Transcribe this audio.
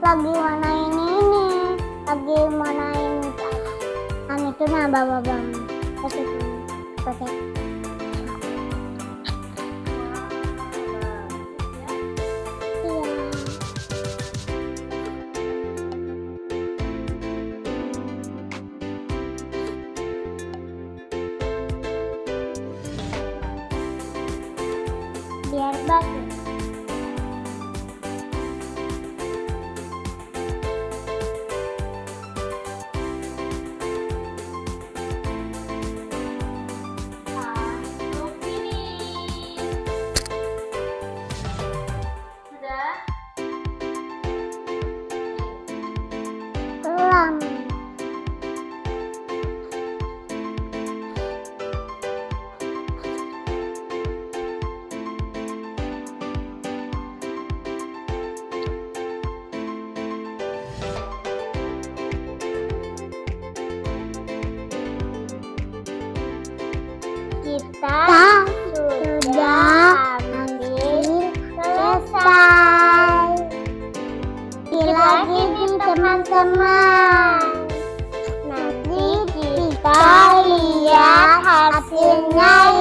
lagi warnain ini. Lagi warnain kan itu nah bawa bang terus itu. Pakai iya. Biar bagus teman-teman. Nanti kita lihat hasilnya ya,